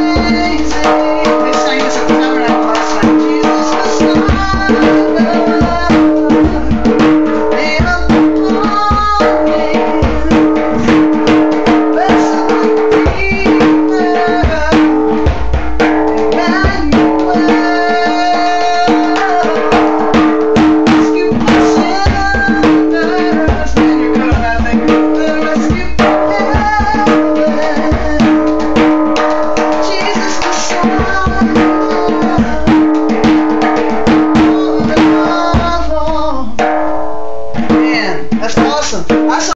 crazy 四二